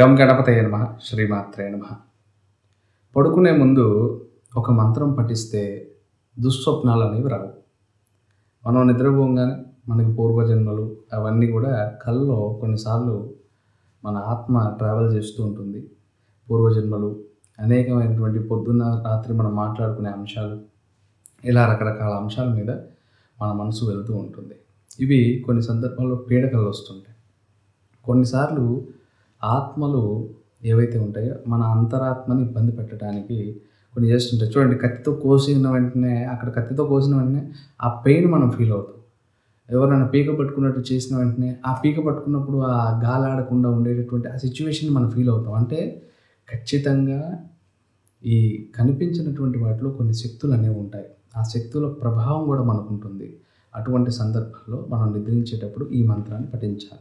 గం గణపతయ నమ. శ్రీమాత్రే నమ. పడుకునే ముందు ఒక మంత్రం పఠిస్తే దుస్వప్నాలు అనేవి రావు. మనం నిద్రపోగానే మనకి పూర్వజన్మలు అవన్నీ కూడా కళ్ళలో కొన్నిసార్లు మన ఆత్మ ట్రావెల్ చేస్తూ ఉంటుంది. పూర్వజన్మలు అనేకమైనటువంటి పొద్దున్న రాత్రి మనం మాట్లాడుకునే అంశాలు ఇలా రకరకాల అంశాల మీద మన మనసు వెళ్తూ ఉంటుంది. ఇవి కొన్ని సందర్భాల్లో పీడకలు వస్తుంటాయి. కొన్నిసార్లు ఆత్మలు ఏవైతే ఉంటాయో మన అంతరాత్మని ఇబ్బంది పెట్టడానికి కొన్ని చేస్తుంటాయి చూడండి కత్తితో కోసిన వెంటనే అక్కడ కత్తితో కోసిన వెంటనే ఆ పెయిన్ మనం ఫీల్ అవుతాం. ఎవరైనా పీక పట్టుకున్నట్టు చేసిన వెంటనే ఆ పీక పట్టుకున్నప్పుడు ఆ గాలాడకుండా ఉండేటటువంటి ఆ సిచ్యువేషన్ మనం ఫీల్ అవుతాం. అంటే ఖచ్చితంగా ఈ కనిపించినటువంటి వాటిలో కొన్ని శక్తులు అనేవి ఉంటాయి. ఆ శక్తుల ప్రభావం కూడా మనకు ఉంటుంది. అటువంటి సందర్భాల్లో మనం నిద్రించేటప్పుడు ఈ మంత్రాన్ని పఠించాలి.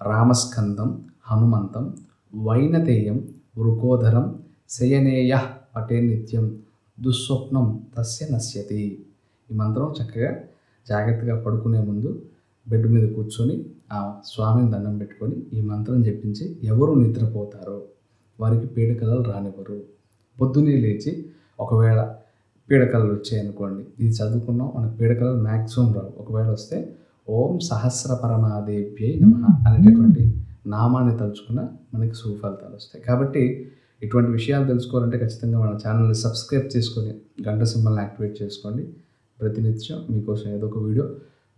రామస్కందం హనుమంతం వైనతేయం వృకోధరం శయనేయ పటే నిత్యం దుస్వప్నం తస్య నశ్యతి. ఈ మంత్రం చక్కగా జాగ్రత్తగా పడుకునే ముందు బెడ్ మీద కూర్చొని ఆ స్వామిని దండం పెట్టుకొని ఈ మంత్రం చెప్పించి ఎవరు నిద్రపోతారో వారికి పీడకలలు రానివ్వరు. పొద్దునే లేచి ఒకవేళ పీడకలలు వచ్చాయనుకోండి ఇది చదువుకున్నాం మనకు పీడకలలు మ్యాక్సిమం రావు. ఒకవేళ వస్తే ఓం సహస్ర పరమాదేవ్యై నమ అనేటటువంటి నామాన్ని తలుచుకున్న మనకి సుఫలితాలు వస్తాయి. కాబట్టి ఇటువంటి విషయాలు తెలుసుకోవాలంటే ఖచ్చితంగా మన ఛానల్ని సబ్స్క్రైబ్ చేసుకొని గంట సింబల్ని యాక్టివేట్ చేసుకోండి. ప్రతినిత్యం మీకోసం ఏదో ఒక వీడియో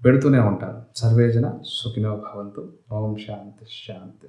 పెడుతూనే ఉంటాను సర్వేజన సుఖినో భవంతు. ఓం శాంతి శాంతి.